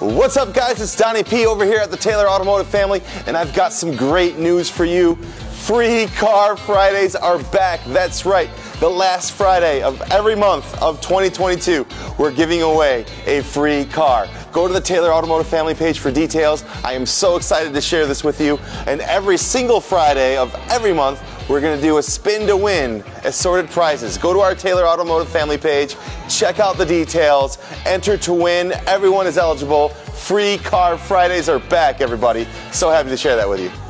What's up, guys? It's Donnie P over here at the Taylor Automotive family, and I've got some great news for you. Free Car Fridays are back. That's right. The last Friday of every month of 2022, we're giving away a free car. Go to the Taylor Automotive family page for details. I am so excited to share this with you. And every single Friday of every month, we're going to do a spin to win assorted prizes. Go to our Taylor Automotive family page, check out the details, enter to win. Everyone is eligible. Free Car Fridays are back, everybody. So happy to share that with you.